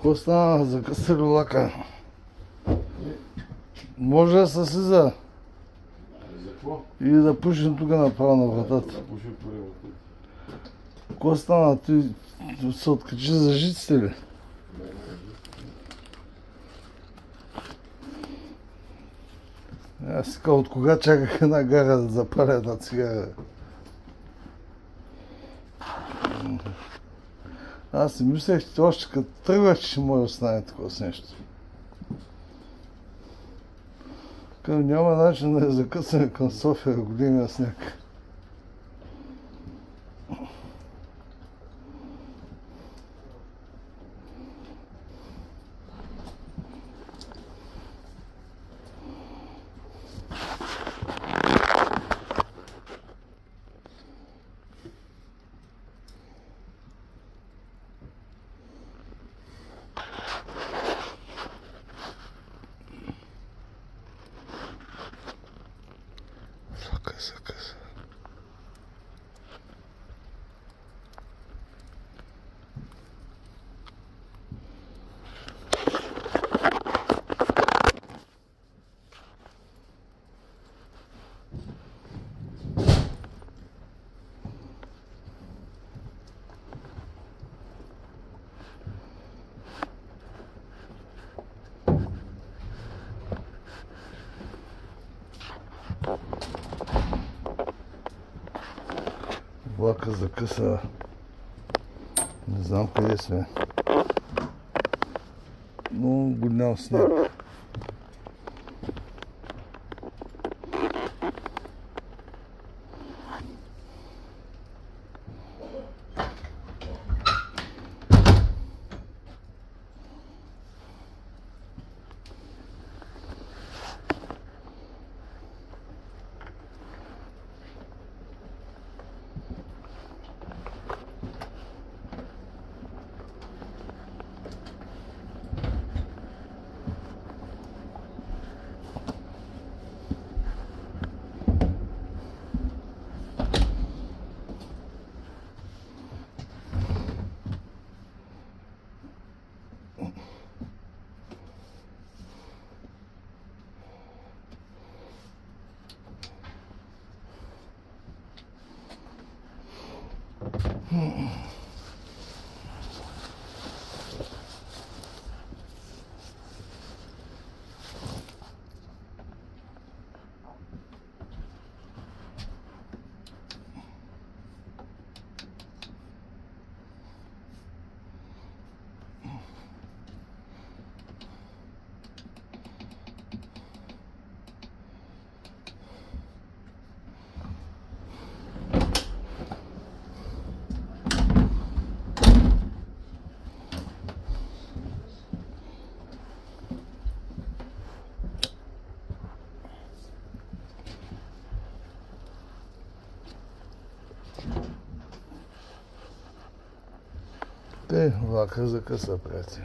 Какво стана за късали лака? Може да се слиза За какво? и да пушим тук направо на вратата. Да пуши първо. Какво стана? Ти се откачи за жиците ли? Аз така, от кога чаках една гара да запаля една цигара? Аз си мислех, че още като тръгвах, че ще може да стане такова с нещо. Към няма начин да я закъсаме към София големия сняг. Влака закъса. Не знам къде сме. Но голям сняг. 嗯 Те, влака закъса, приятел.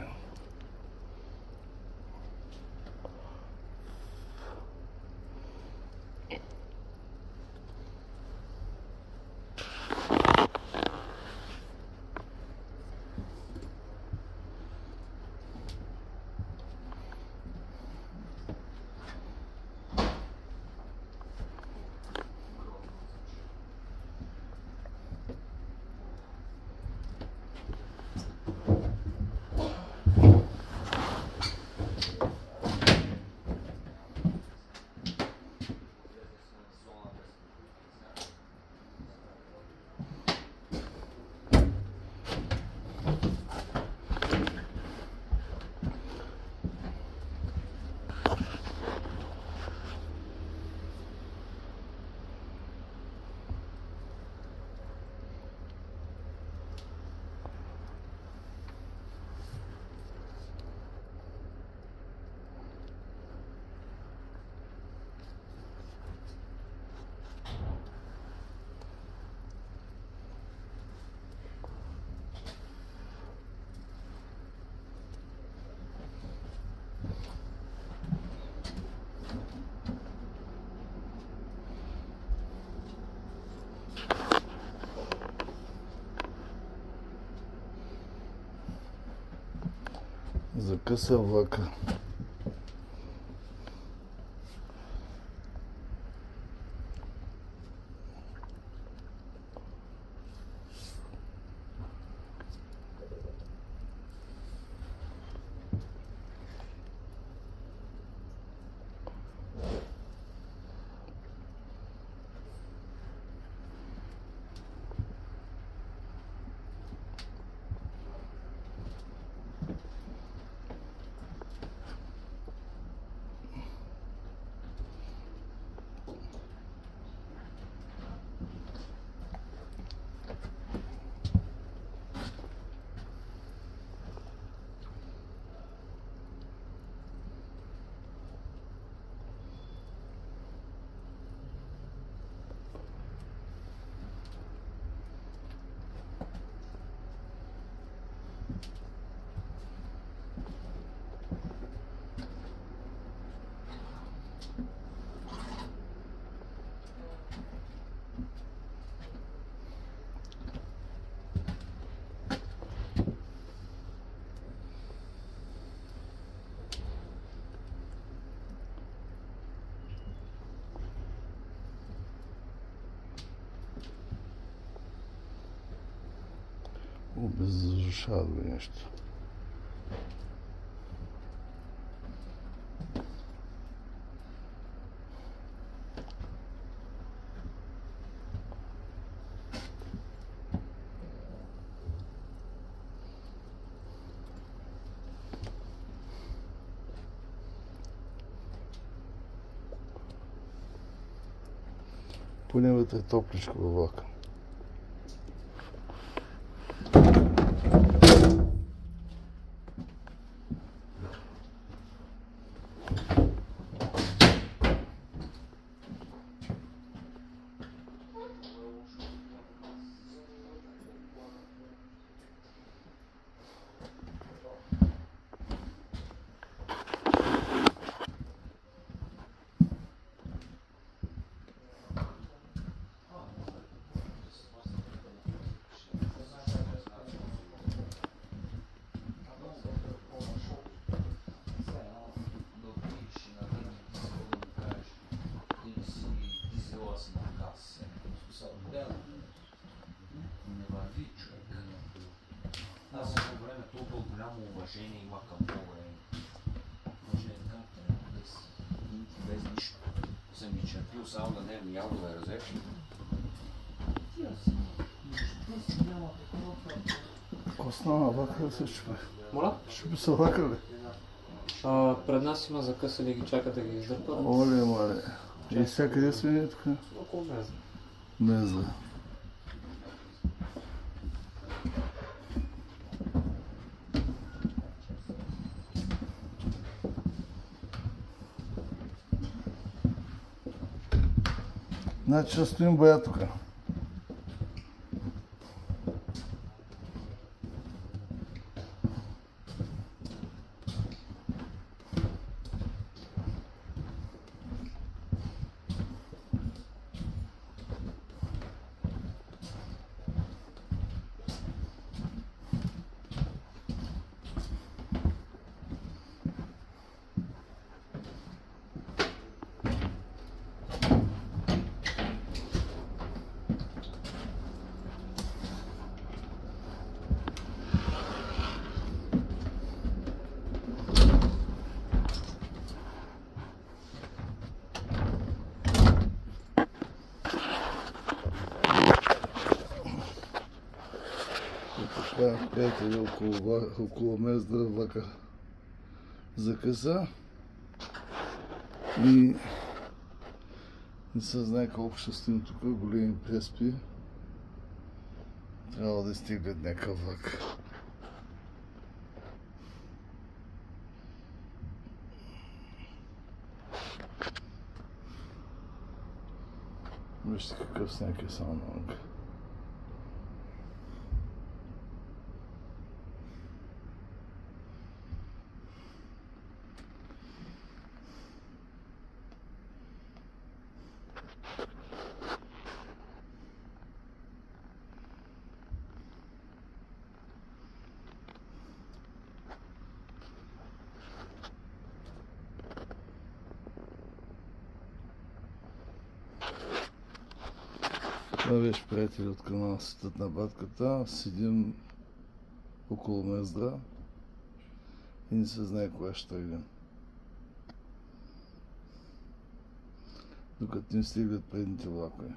Закъса Обеззашава нещо. Поне вътре топличко във влака. Уважение има към Бога. е. Може е така, без, без нищо. Съм ги черпил само да не е ядове стана? Влака да се чупе. Моля? Ще би се влака ли? А, пред нас има закъсали ги чакат да ги издърпат. Оле, мале. И всякъде свини тук. Около месец. Меза. Значит, шестым бетка. Бая тук. Така, приятели, около, около мезда влака закъса. И не се знае колко ще стоим тук, големи преспи. Трябва да стигнат някакъв влак. Вижте какъв сняг е само навън. Това беше приятели от канала Светът на батката. Седим около мездра и не се знае кога ще тръгнем. Докато не стигат предните влакове.